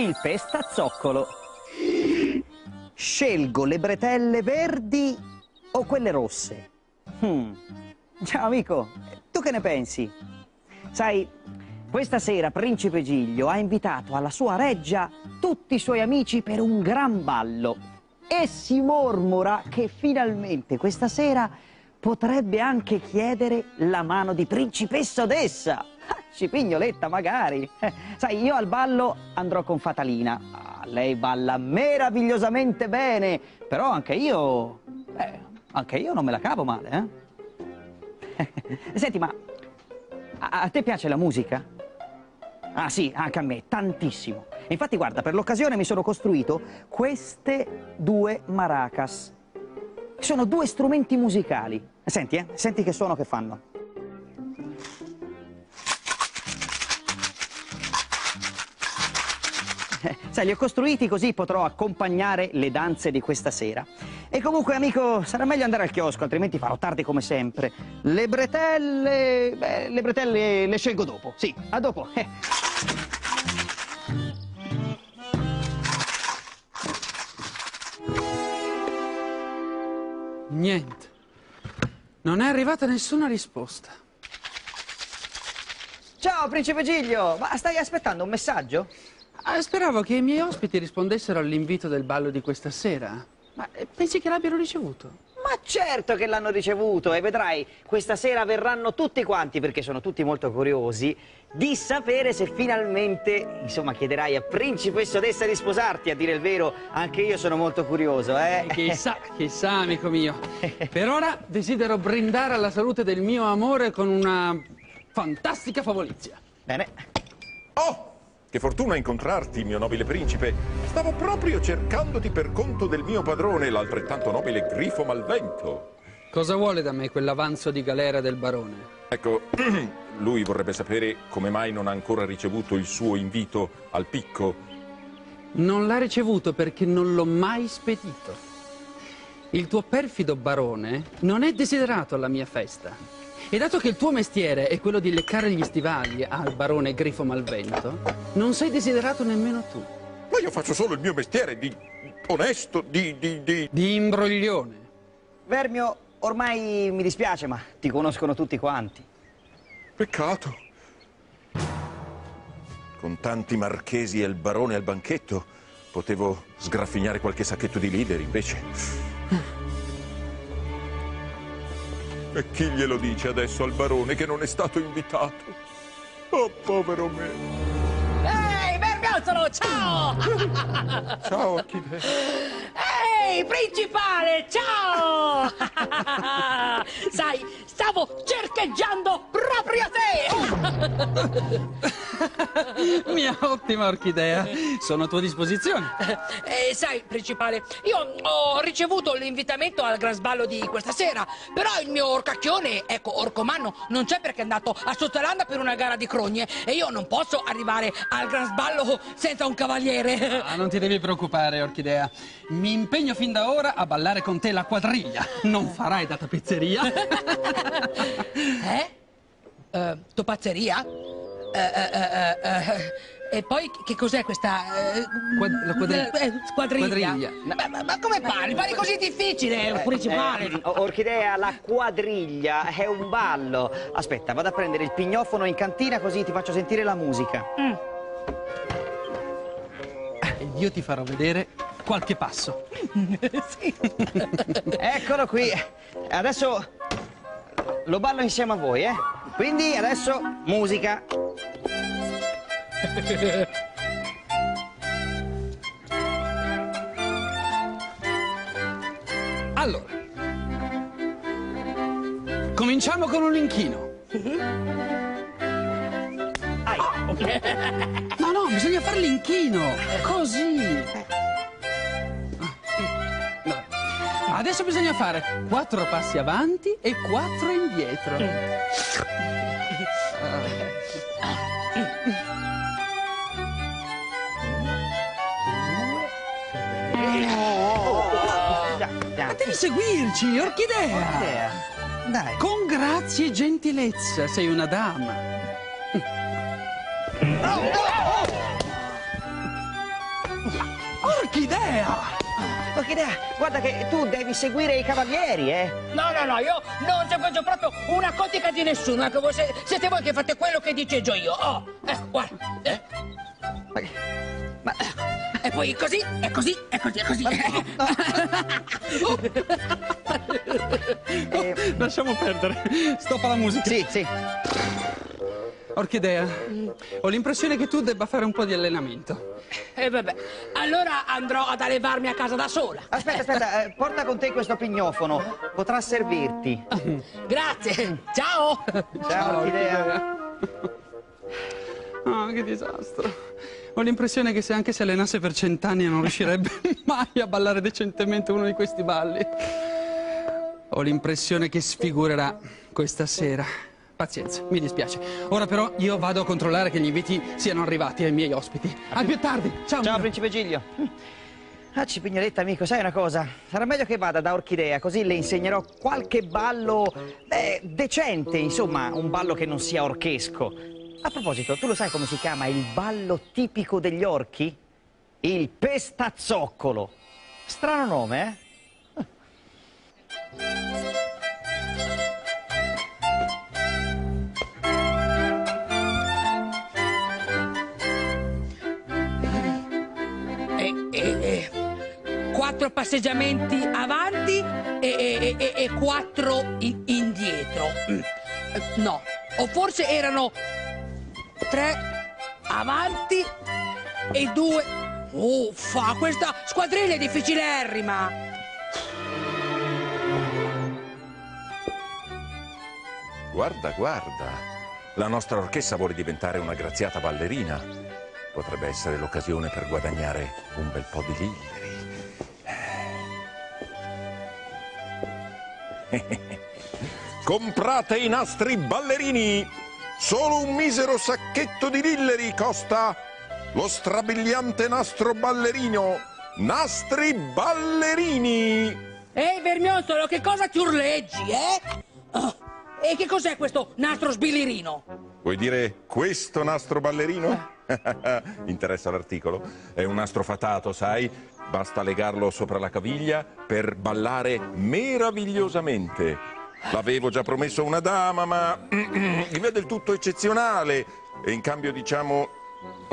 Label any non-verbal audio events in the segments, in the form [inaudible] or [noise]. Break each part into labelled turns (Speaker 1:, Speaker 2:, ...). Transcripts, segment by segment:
Speaker 1: il pestazzoccolo. Scelgo le bretelle verdi o quelle rosse? Hmm. Ciao amico, tu che ne pensi? Sai, questa sera Principe Giglio ha invitato alla sua reggia tutti i suoi amici per un gran ballo e si mormora che finalmente questa sera potrebbe anche chiedere la mano di principessa Odessa. Cipignoletta magari. Sai, io al ballo andrò con Fatalina. Ah, lei balla meravigliosamente bene, però anche io... eh, anche io non me la cavo male, eh? Senti, ma a, a te piace la musica? Ah sì, anche a me, tantissimo. Infatti guarda, per l'occasione mi sono costruito queste due maracas. Sono due strumenti musicali. Senti, eh? Senti che suono che fanno. Sai, li ho costruiti così potrò accompagnare le danze di questa sera. E comunque, amico, sarà meglio andare al chiosco, altrimenti farò tardi come sempre. Le bretelle... Beh, le bretelle le scelgo dopo. Sì, a dopo. Eh.
Speaker 2: Niente. Non è arrivata nessuna risposta.
Speaker 1: Ciao, principe Giglio! Ma stai aspettando un messaggio?
Speaker 2: Ah, speravo che i miei ospiti rispondessero all'invito del ballo di questa sera. Ma eh, pensi che l'abbiano ricevuto?
Speaker 1: Ma certo che l'hanno ricevuto e vedrai, questa sera verranno tutti quanti, perché sono tutti molto curiosi, di sapere se finalmente, insomma, chiederai a principessa Odessa di sposarti. A dire il vero, anche io sono molto curioso, eh?
Speaker 2: Chissà, chissà, amico mio. Per ora desidero brindare alla salute del mio amore con una fantastica favolizia.
Speaker 1: Bene.
Speaker 3: Oh! Che fortuna incontrarti, mio nobile principe. Stavo proprio cercandoti per conto del mio padrone, l'altrettanto nobile Grifo Malvento.
Speaker 2: Cosa vuole da me quell'avanzo di galera del barone?
Speaker 3: Ecco, [clears throat] lui vorrebbe sapere come mai non ha ancora ricevuto il suo invito al picco.
Speaker 2: Non l'ha ricevuto perché non l'ho mai spedito. Il tuo perfido barone non è desiderato alla mia festa. E dato che il tuo mestiere è quello di leccare gli stivali al barone Grifo Malvento, non sei desiderato nemmeno tu.
Speaker 3: Ma io faccio solo il mio mestiere di onesto, di... di, di...
Speaker 2: Di imbroglione.
Speaker 1: Vermio, ormai mi dispiace, ma ti conoscono tutti quanti.
Speaker 3: Peccato. Con tanti marchesi e il barone al banchetto, potevo sgraffignare qualche sacchetto di leader, invece... E chi glielo dice adesso al barone che non è stato invitato? Oh, povero me.
Speaker 4: Ehi, Bergazzolo, ciao!
Speaker 3: Ciao, Achille.
Speaker 4: Ehi, principale, ciao! [laughs] Sai, stavo cercheggiando proprio te! [laughs]
Speaker 2: Mia ottima orchidea. Sono a tua disposizione.
Speaker 4: E sai, principale, io ho ricevuto l'invitamento al gran sballo di questa sera, però il mio orcacchione, ecco, Orcomanno, non c'è perché è andato a Sotolanda per una gara di crogne e io non posso arrivare al gran sballo senza un cavaliere.
Speaker 2: Ah, non ti devi preoccupare, orchidea. Mi impegno fin da ora a ballare con te la quadriglia. Non farai da tappezzeria. [laughs]
Speaker 4: Eh? Eh, topazzeria? Eh, eh, eh, eh, e poi che cos'è questa... eh,
Speaker 2: Quad- la quadri-
Speaker 4: eh, quadriglia?
Speaker 2: quadriglia.
Speaker 4: Ma, ma- ma come parli? Parli così difficile, principale.
Speaker 1: Eh, Orchidea, la quadriglia è un ballo. Aspetta, vado a prendere il pignofono in cantina così ti faccio sentire la musica.
Speaker 2: Ed io ti farò vedere qualche passo. [laughs]
Speaker 1: Eccolo qui. Adesso lo ballo insieme a voi, eh? Quindi adesso musica.
Speaker 2: Allora, cominciamo con un inchino. [laughs] No, no, bisogna fare l'inchino. Così. Adesso bisogna fare quattro passi avanti e quattro indietro. Ma devi seguirci, orchidea.
Speaker 1: Orchidea. Dai.
Speaker 2: Con grazia e gentilezza, sei una dama. Orchidea!
Speaker 1: Orchidea, guarda che tu devi seguire i cavalieri, eh?
Speaker 4: No, no, no, io non seguo proprio una cotica di nessuno. Ecco, voi se- siete voi che fate quello che dice io. Oh, ecco, guarda. Eh,
Speaker 1: Ma, ma
Speaker 4: E poi così, e così, e così, e così. [laughs]
Speaker 1: eh,
Speaker 2: Lasciamo perdere. Stoppa la musica.
Speaker 1: sì, sì.
Speaker 2: Orchidea, ho l'impressione che tu debba fare un po' di allenamento.
Speaker 4: E vabbè, allora andrò ad allevarmi a casa da sola.
Speaker 1: Aspetta, aspetta, eh, porta con te questo pignofono. Potrà servirti. [laughs]
Speaker 4: Grazie, ciao.
Speaker 1: Ciao, Orchidea.
Speaker 2: Ah, che disastro. Ho l'impressione che se anche si allenasse per cent'anni non riuscirebbe [laughs] mai a ballare decentemente uno di questi balli. Ho l'impressione che sfigurerà questa sera. Pazienza, mi dispiace. Ora però io vado a controllare che gli inviti siano arrivati ai miei ospiti. A più tardi. Ciao.
Speaker 1: Ciao,
Speaker 2: Milo.
Speaker 1: principe Giglio. Ah, Cipignoletta, amico, sai una cosa? Sarà meglio che vada da Orchidea, così le insegnerò qualche ballo beh, decente, insomma, un ballo che non sia orchesco. A proposito, tu lo sai come si chiama il ballo tipico degli orchi? Il pestazzoccolo. Strano nome, eh?
Speaker 4: Quattro passeggiamenti avanti e, e- e- e quattro in- indietro. Mm. Eh, No, o forse erano tre avanti e due. Uffa, questa squadriglia è difficilerrima.
Speaker 3: Guarda, guarda. La nostra orchestra vuole diventare una graziata ballerina. Potrebbe essere l'occasione per guadagnare un bel po' di lilleri. [laughs] Comprate i nastri ballerini! Solo un misero sacchetto di lilleri costa lo strabiliante nastro ballerino. Nastri ballerini!
Speaker 4: Ehi, Vermiontolo, che cosa ti urleggi, eh? Ah, e che cos'è questo nastro sbilirino?
Speaker 3: Vuoi dire questo nastro ballerino? [laughs] Interessa l'articolo? È un nastro fatato, sai? Basta legarlo sopra la caviglia per ballare meravigliosamente. L'avevo già promesso a una dama, ma [clears throat] mi è del tutto eccezionale. E in cambio, diciamo,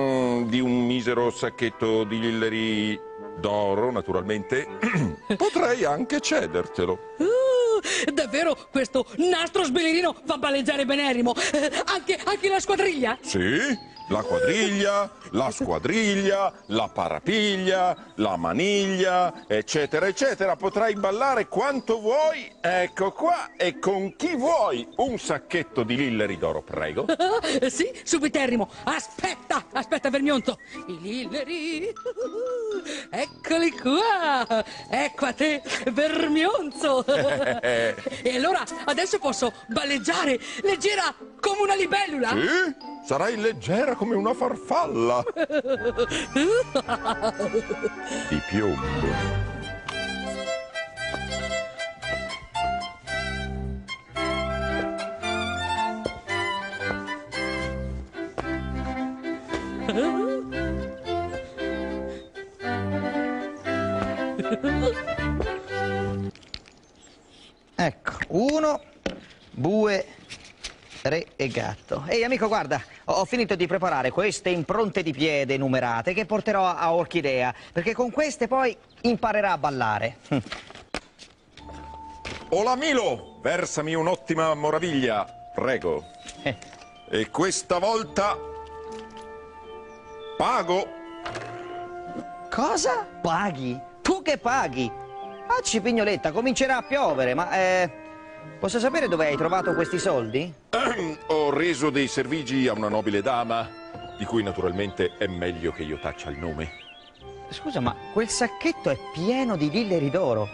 Speaker 3: mm, di un misero sacchetto di lilleri d'oro, naturalmente, [clears throat] potrei anche cedertelo.
Speaker 4: Uh, davvero questo nastro sbilirino fa balleggiare benerrimo? Eh, anche, anche la squadriglia?
Speaker 3: Sì, la quadriglia, la squadriglia, la parapiglia, la maniglia, eccetera, eccetera. Potrai ballare quanto vuoi. Ecco qua, e con chi vuoi. Un sacchetto di lilleri d'oro, prego. [laughs]
Speaker 4: Sì, subiterrimo. Aspetta, aspetta, Vermionto. I lilleri. [laughs] Eccoli qua. Ecco a te, Vermionzo. [laughs] e allora, adesso posso balleggiare leggera come una libellula?
Speaker 3: Sì, sarai leggera come una farfalla. [laughs] Di piombo.
Speaker 1: Ecco, [laughs] gatto. Ehi, amico, guarda, ho, finito di preparare queste impronte di piede numerate che porterò a, Orchidea, perché con queste poi imparerà a ballare. [laughs]
Speaker 3: Ola Milo, versami un'ottima moraviglia, prego.
Speaker 1: Eh,
Speaker 3: E questa volta pago.
Speaker 1: Cosa? Paghi? Tu che paghi? Ah, Cipignoletta, comincerà a piovere, ma eh, posso sapere dove hai trovato questi soldi? [clears throat]
Speaker 3: Ho reso dei servigi a una nobile dama, di cui naturalmente è meglio che io taccia il nome.
Speaker 1: Scusa, ma quel sacchetto è pieno di lilleri d'oro.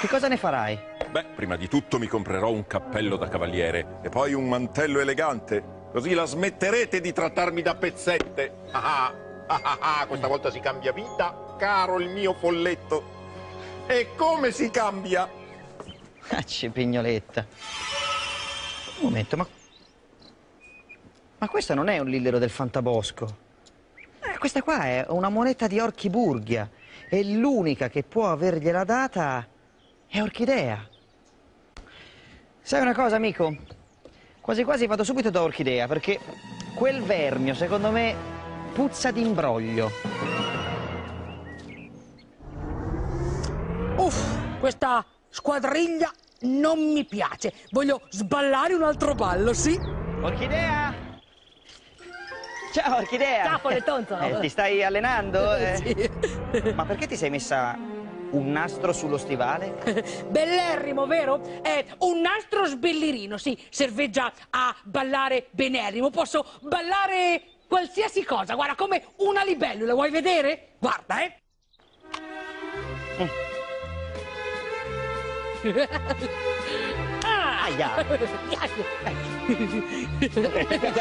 Speaker 1: Che cosa ne farai?
Speaker 3: Beh, prima di tutto mi comprerò un cappello da cavaliere e poi un mantello elegante, così la smetterete di trattarmi da pezzette. Ah, ah, ah, ah, questa volta si cambia vita, caro il mio folletto. E come si cambia?
Speaker 1: Ah, Cipignoletta. Un momento, ma... Ma questo non è un lillero del fantabosco. Eh, questa qua è una moneta di Orchiburghia. e l'unica che può avergliela data è Orchidea. Sai una cosa, amico? Quasi quasi vado subito da Orchidea perché quel vermio, secondo me, puzza d'imbroglio.
Speaker 4: Uff, questa squadriglia non mi piace. Voglio sballare un altro ballo, sì?
Speaker 1: Orchidea! Ciao Orchidea!
Speaker 5: Ciao, Follettonzo.
Speaker 1: Eh, ti stai allenando? [laughs] Eh?
Speaker 4: Sì.
Speaker 1: Ma perché ti sei messa un nastro sullo stivale? [laughs]
Speaker 4: Bellerrimo, vero? È un nastro sbellirino, sì. Serveggia a ballare benerrimo. Posso ballare qualsiasi cosa. Guarda, come una libellula. Vuoi vedere? Guarda, eh. ah!
Speaker 1: Aia!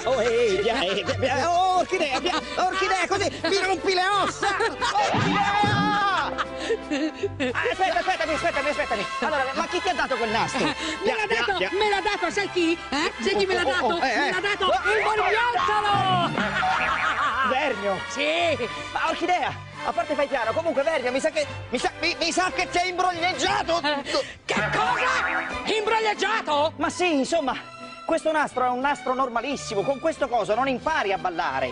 Speaker 1: Oh, ehi, eh, via, via. Oh, orchidea, via. orchidea, così mi rompi le ossa! Orchidea! Ah, aspetta, aspettami, aspettami, aspettami. Allora, ma chi ti ha dato quel nastro?
Speaker 4: Me l'ha dato, me l'ha dato, sai chi? Eh? Sai chi me l'ha
Speaker 1: Oh, oh,
Speaker 4: dato?
Speaker 1: oh, eh,
Speaker 4: Me
Speaker 1: eh.
Speaker 4: l'ha dato il morbiazzolo!
Speaker 1: Vermio!
Speaker 4: Sì!
Speaker 1: Ma orchidea, a parte fai piano, comunque Vermio, mi sa che. Mi sa, mi, mi sa che sei imbroglieggiato!
Speaker 4: Eh, [laughs] Che cosa? Imbroglieggiato?
Speaker 1: Ma sì, insomma, questo nastro è un nastro normalissimo, con questo coso non impari a ballare.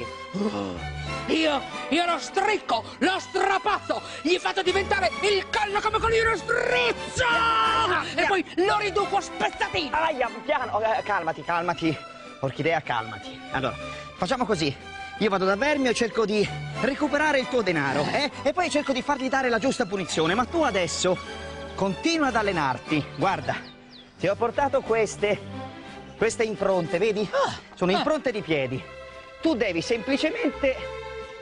Speaker 4: Io, io lo stricco, lo strapazzo, gli faccio diventare il collo come quello di uno strizzo! E poi lo riduco a spezzatino!
Speaker 1: Aia, piano, eh, calmati, calmati. Orchidea, calmati. Allora, facciamo così. Io vado da Vermio e cerco di recuperare il tuo denaro, eh? E poi cerco di fargli dare la giusta punizione. Ma tu adesso continua ad allenarti. Guarda, ti ho portato queste, queste impronte, vedi? Sono impronte di piedi. Tu devi semplicemente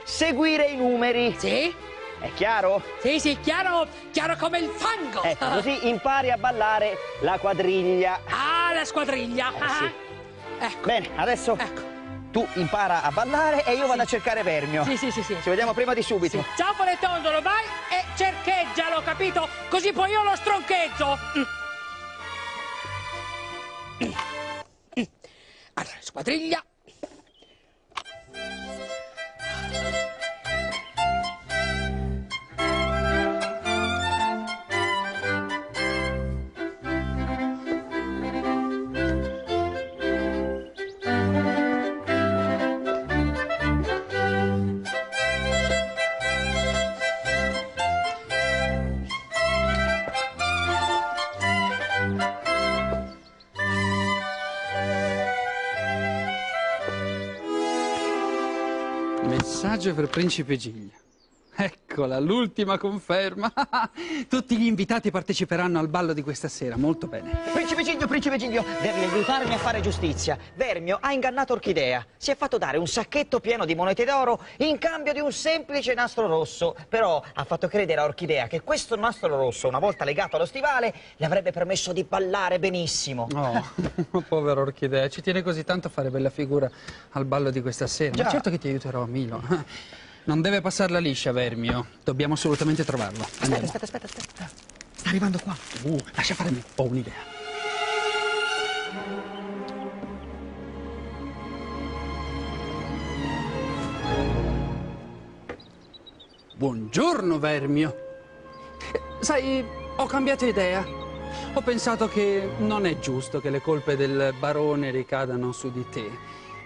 Speaker 1: seguire i numeri.
Speaker 4: Sì?
Speaker 1: È chiaro?
Speaker 4: Sì, sì, chiaro, chiaro come il fango!
Speaker 1: Ecco, così impari a ballare la quadriglia.
Speaker 4: Ah, la squadriglia!
Speaker 1: Eh, sì.
Speaker 4: Ah. Ecco,
Speaker 1: Bene, adesso
Speaker 4: ecco.
Speaker 1: Tu impara a ballare e io vado a cercare Vermio.
Speaker 4: Sì, sì, sì, sì.
Speaker 1: Ci vediamo prima di subito.
Speaker 4: Ciao Polettondolo, vai e cercheggialo, capito? Così poi io lo stroncheggio! Mm. Mm. Allora, squadriglia.
Speaker 2: Messaggio per Principe Giglio. [laughs] Eccola, l'ultima conferma. [laughs] Tutti gli invitati parteciperanno al ballo di questa sera, molto bene.
Speaker 1: Principe Giglio, principe Giglio, devi aiutarmi a fare giustizia. Vermio ha ingannato Orchidea. Si è fatto dare un sacchetto pieno di monete d'oro in cambio di un semplice nastro rosso. Però ha fatto credere a Orchidea che questo nastro rosso, una volta legato allo stivale, le avrebbe permesso di ballare benissimo.
Speaker 2: Oh, [laughs] povera Orchidea, ci tiene così tanto a fare bella figura al ballo di questa sera.
Speaker 1: Già.
Speaker 2: Ma certo che ti aiuterò, Milo. Non deve passarla liscia, Vermio. Dobbiamo assolutamente trovarlo. Andiamo.
Speaker 1: Aspetta, aspetta, aspetta. Sta arrivando qua.
Speaker 2: Uh, lascia fare me. Ho un'idea. Buongiorno, Vermio. Sai, ho cambiato idea. Ho pensato che non è giusto che le colpe del barone ricadano su di te.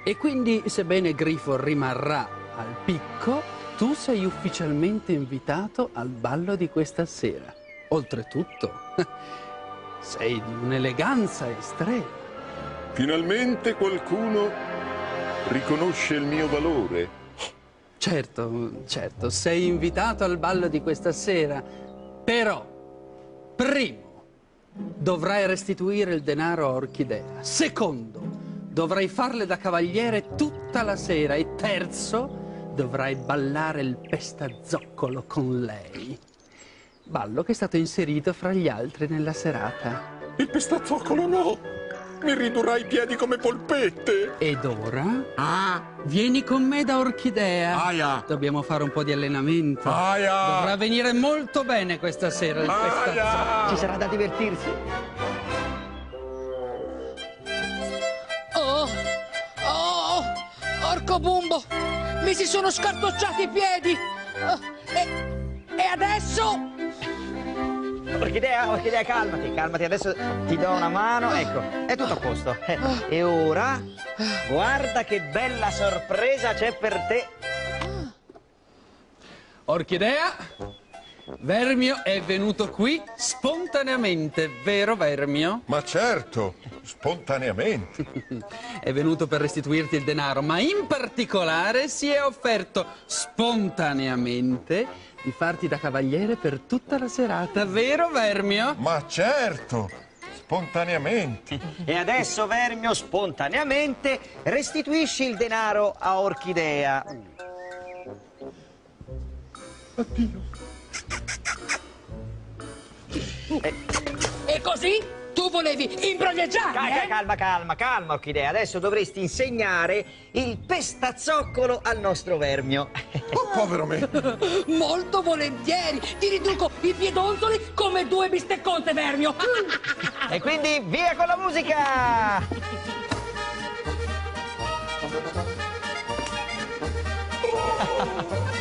Speaker 2: E quindi, sebbene Grifo rimarrà al picco, tu sei ufficialmente invitato al ballo di questa sera. Oltretutto, [laughs] sei di un'eleganza estrema.
Speaker 3: Finalmente qualcuno riconosce il mio valore.
Speaker 2: Certo, certo, sei invitato al ballo di questa sera, però, primo, dovrai restituire il denaro a Orchidea. Secondo, dovrai farle da cavaliere tutta la sera. E terzo, dovrai ballare il pestazoccolo con lei. Ballo che è stato inserito fra gli altri nella serata.
Speaker 3: Il pestazzocolo no! Mi ridurrà i piedi come polpette!
Speaker 2: Ed ora,
Speaker 3: Ah!
Speaker 2: vieni con me da Orchidea.
Speaker 3: Aia!
Speaker 2: Dobbiamo fare un po' di allenamento.
Speaker 3: Aia!
Speaker 2: Dovrà venire molto bene questa sera il pestazoccolo.
Speaker 3: Aia!
Speaker 1: Ci sarà da divertirsi.
Speaker 4: Orco bumbo, mi si sono scartocciati i piedi. E, e adesso...
Speaker 1: Orchidea, orchidea, calmati, calmati, adesso ti do una mano, ecco, è tutto a posto. Eh, E ora, guarda che bella sorpresa c'è per te.
Speaker 2: Orchidea, Vermio è venuto qui spontaneamente, vero Vermio?
Speaker 3: Ma certo, spontaneamente. [laughs]
Speaker 2: È venuto per restituirti il denaro, ma in particolare si è offerto spontaneamente di farti da cavaliere per tutta la serata, vero Vermio?
Speaker 3: Ma certo, spontaneamente.
Speaker 1: E adesso, Vermio, spontaneamente restituisci il denaro a Orchidea.
Speaker 4: E così tu volevi
Speaker 1: Calma,
Speaker 4: imbroglieggiarmi, eh?
Speaker 1: calma, calma, calma, Orchidea. Adesso dovresti insegnare il pestazzoccolo al nostro Vermio.
Speaker 3: Oh, povero me. [laughs]
Speaker 4: Molto volentieri. Ti riduco i piedonzoli come due bistecconte, Vermio. [laughs]
Speaker 1: E quindi via con la musica!
Speaker 3: Ah, [laughs]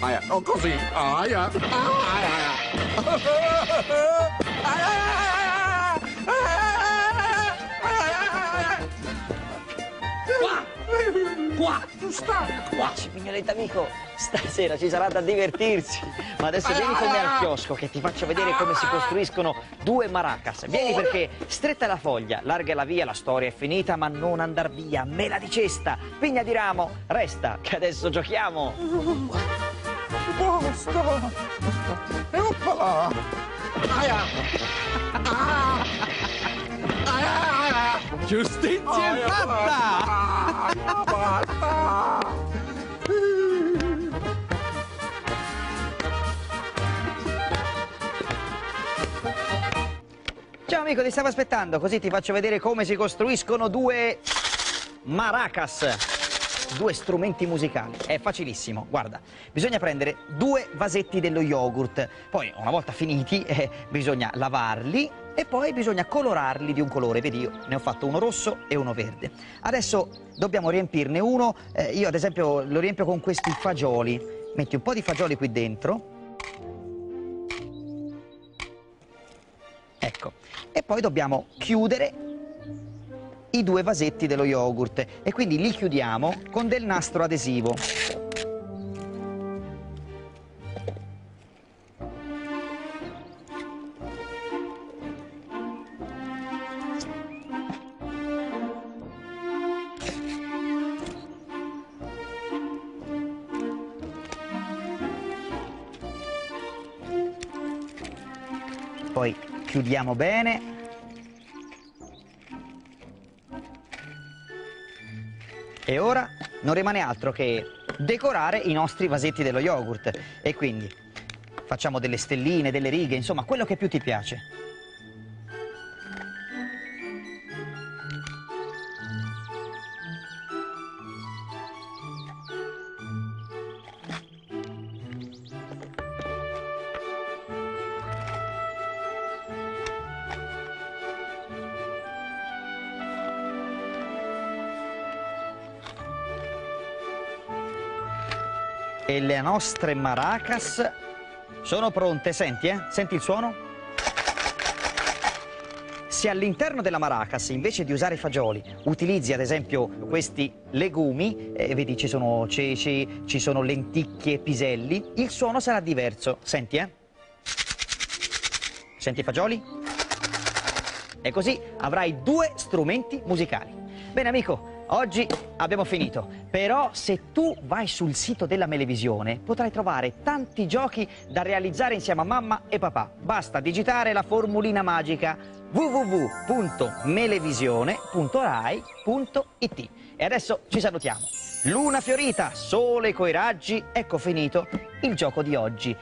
Speaker 3: aia, oh, così, aia, aia, aia. Aia, aia, aia.
Speaker 4: Qua, qua, qua.
Speaker 1: Mignoletto amico, stasera ci sarà da divertirsi. Ma adesso vieni con me al chiosco che ti faccio vedere come si costruiscono due maracas. Vieni perché stretta la foglia, larga la via, la storia è finita, ma non andar via. Mela di cesta, pigna di ramo, resta che adesso giochiamo.
Speaker 3: Basta. E oppala. Aia. Aia.
Speaker 2: Giustizia è fatta!
Speaker 3: Basta.
Speaker 1: Ciao amico, ti stavo aspettando, così ti faccio vedere come si costruiscono due maracas. Due strumenti musicali. È facilissimo. Guarda, bisogna prendere due vasetti dello yogurt. Poi, una volta finiti, [laughs] eh, bisogna lavarli e poi bisogna colorarli di un colore. Vedi, io ne ho fatto uno rosso e uno verde. Adesso dobbiamo riempirne uno. eh, io, ad esempio, lo riempio con questi fagioli. Metti un po' di fagioli qui dentro. Ecco, e poi dobbiamo chiudere i due vasetti dello yogurt e quindi li chiudiamo con del nastro adesivo. Poi chiudiamo bene. E ora non rimane altro che decorare i nostri vasetti dello yogurt. E quindi facciamo delle stelline, delle righe, insomma, quello che più ti piace. E le nostre maracas sono pronte, senti eh? Senti il suono? Se all'interno della maracas, invece di usare i fagioli, utilizzi ad esempio questi legumi, eh, vedi ci sono ceci, ci sono lenticchie piselli, il suono sarà diverso. Senti eh? Senti i fagioli? E così avrai due strumenti musicali. Bene amico, oggi abbiamo finito. Però se tu vai sul sito della Melevisione potrai trovare tanti giochi da realizzare insieme a mamma e papà. Basta digitare la formulina magica www.melevisione.rai.it. E adesso ci salutiamo. Luna fiorita, sole coi raggi, ecco finito il gioco di oggi.